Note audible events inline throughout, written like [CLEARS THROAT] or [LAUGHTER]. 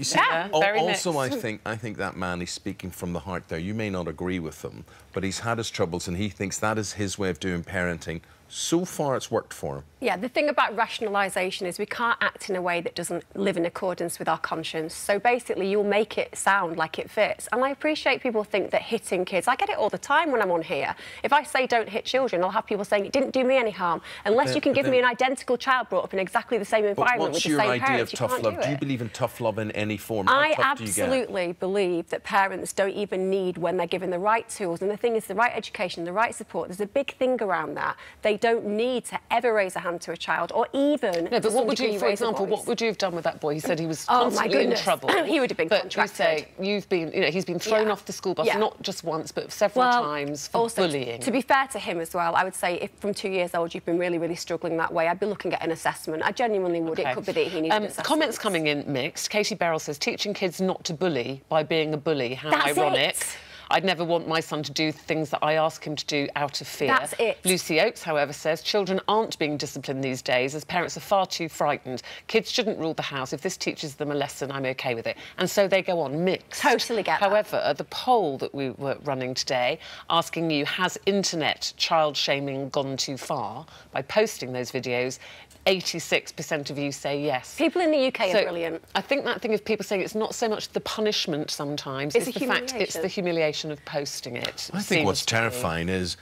You see, Yeah, also, I think I think that man is speaking from the heart. There, you may not agree with him, but he's had his troubles, and he thinks that is his way of doing parenting. So far, it's worked for him. Yeah, the thing about rationalisation is we can't act in a way that doesn't live in accordance with our conscience. So basically, you'll make it sound like it fits. And I appreciate people think that hitting kids, I get it all the time when I'm on here. If I say don't hit children, I'll have people saying it didn't do me any harm. Unless then- you can give me an identical child brought up in exactly the same environment with the your same idea parents, of tough love? do Do you believe in tough love in any form? How I tough do you get? absolutely believe that parents don't even need when they're given the right tools. And the thing is, the right education, the right support, there's a big thing around that. They don't need to ever raise a hand to a child or even. No, but what would you, for example, what would you have done with that boy? He said he was constantly Oh, my in goodness. [CLEARS THROAT] trouble. He would have been But you say you've been, you know, he's been thrown Yeah. off the school bus Yeah. not just once but several well, times for also, bullying. To be fair to him as well, I would say if from two years old you've been really, really struggling that way, I'd be looking at an assessment. I genuinely would. Okay. It could be that he needs Um, assessment. comments coming in mixed. Katie Beryl says teaching kids not to bully by being a bully. How That's ironic. it. I'd never want my son to do things that I ask him to do out of fear. That's it. Lucy Oakes, however, says children aren't being disciplined these days as parents are far too frightened. Kids shouldn't rule the house. If this teaches them a lesson, I'm OK with it. And so they go on mixed. Totally get that. However, the poll that we were running today asking you, has internet child shaming gone too far? By posting those videos, 86% of you say yes. People in the UK are brilliant. I think that thing of people saying it's not so much the punishment sometimes, It's it's, the fact it's the humiliation of posting it. I think what's seems be. terrifying is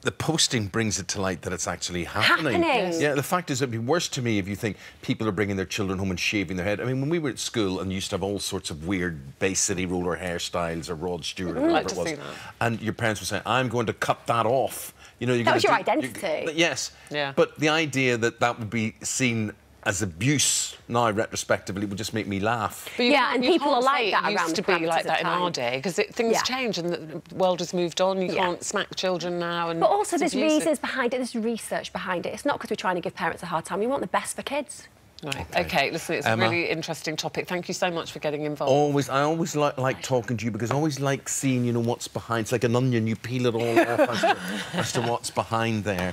the posting brings it to light that it's actually happening. Happening. Yes. Yeah, the fact is, it'd be worse to me if you think people are bringing their children home and shaving their head. I mean, when we were at school and used to have all sorts of weird Bay City roller hairstyles or Rod Stewart or I'd like whatever to it was, see that. and your parents would say, "I'm going to cut that off." You know, you're That gonna was your do- you're- identity. yes. Yeah. But the idea that that would be seen as abuse now retrospectively would just make me laugh. But you Yeah, and people are like that It used to be like that in our day because things Yeah. change and the world has moved on. You Yeah. can't smack children now. And But also, there's abusive. reasons behind it, there's research behind it. It's not because we're trying to give parents a hard time. We want the best for kids. Right. Okay. Okay. Listen, it's Emma. a really interesting topic. Thank you so much for getting involved. Always, I always like, like talking to you because I always like seeing, you know, what's behind. It's like an onion, you peel it all off as to, as to what's behind there.